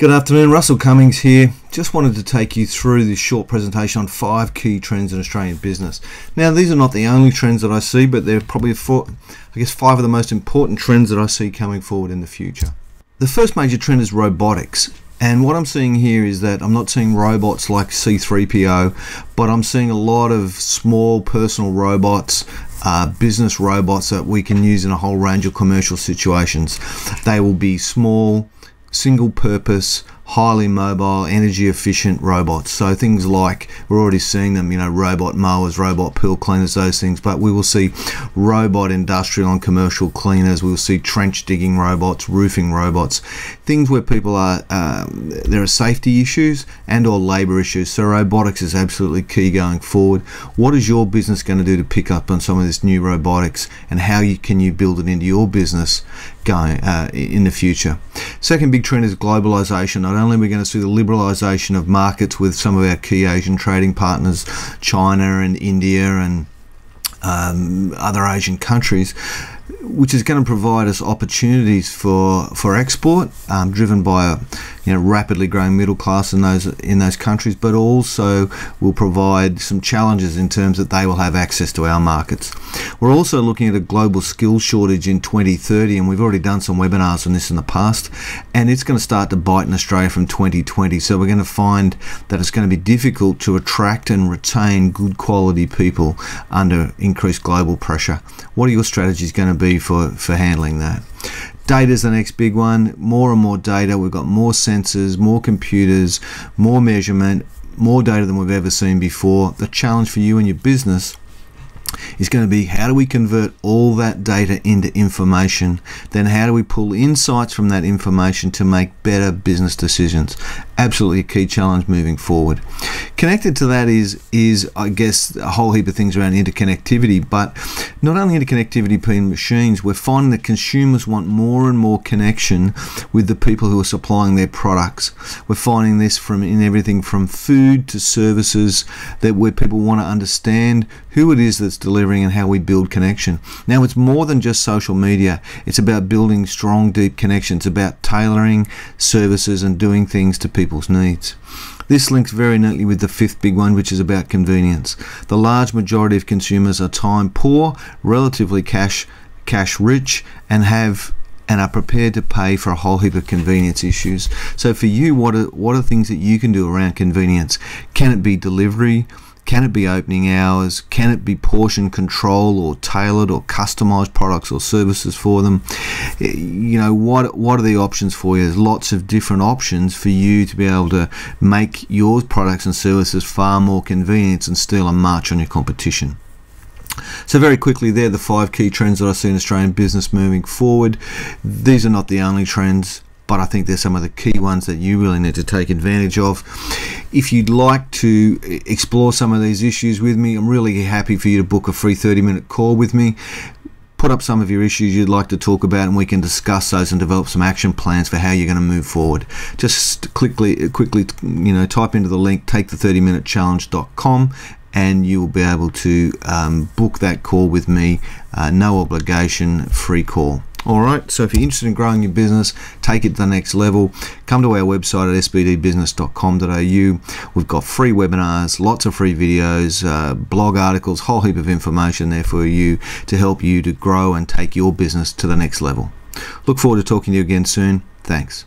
Good afternoon, Russell Cummings here. Just wanted to take you through this short presentation on five key trends in Australian business. Now, these are not the only trends that I see, but they're probably four, I guess five of the most important trends that I see coming forward in the future. The first major trend is robotics. And what I'm seeing here is that I'm not seeing robots like C3PO, but I'm seeing a lot of small personal robots, uh, business robots that we can use in a whole range of commercial situations. They will be small, single purpose, highly mobile, energy efficient robots. So things like we're already seeing them, you know, robot mowers, robot pool cleaners, those things. But we will see robot industrial and commercial cleaners. We will see trench digging robots, roofing robots, things where people are uh, there are safety issues and or labour issues. So robotics is absolutely key going forward. What is your business going to do to pick up on some of this new robotics, and how you, can you build it into your business going uh, in the future? Second big trend is globalization. Not only we're going to see the liberalization of markets with some of our key Asian trading partners, China and India and um, other Asian countries, which is going to provide us opportunities for for export, um, driven by a you know rapidly growing middle class in those in those countries, but also will provide some challenges in terms that they will have access to our markets. We're also looking at a global skills shortage in 2030, and we've already done some webinars on this in the past, and it's going to start to bite in Australia from 2020. So we're going to find that it's going to be difficult to attract and retain good quality people under increased global pressure. What are your strategies going to be for, for handling that? Data is the next big one. More and more data. We've got more sensors, more computers, more measurement, more data than we've ever seen before. The challenge for you and your business is going to be how do we convert all that data into information? Then how do we pull insights from that information to make better business decisions? Absolutely a key challenge moving forward. Connected to that is is I guess a whole heap of things around interconnectivity, but not only interconnectivity between machines, we're finding that consumers want more and more connection with the people who are supplying their products. We're finding this from in everything from food to services that where people want to understand who it is that's delivering and how we build connection. Now it's more than just social media. It's about building strong deep connections, about tailoring services and doing things to people's needs. This links very neatly with the fifth big one, which is about convenience. The large majority of consumers are time poor, relatively cash cash rich, and have and are prepared to pay for a whole heap of convenience issues. So for you, what are what are things that you can do around convenience? Can it be delivery? Can it be opening hours? Can it be portion control or tailored or customized products or services for them? You know, what what are the options for you? There's lots of different options for you to be able to make your products and services far more convenient and steal a march on your competition. So very quickly, they're the five key trends that I see in Australian business moving forward. These are not the only trends but I think there's some of the key ones that you really need to take advantage of. If you'd like to explore some of these issues with me, I'm really happy for you to book a free 30 minute call with me. Put up some of your issues you'd like to talk about and we can discuss those and develop some action plans for how you're going to move forward. Just quickly quickly you know type into the link take the 30 minute challenge.com and you will be able to um, book that call with me uh, no obligation free call all right, so if you're interested in growing your business, take it to the next level, come to our website at sbdbusiness.com.au. We've got free webinars, lots of free videos, uh, blog articles, whole heap of information there for you to help you to grow and take your business to the next level. Look forward to talking to you again soon. Thanks.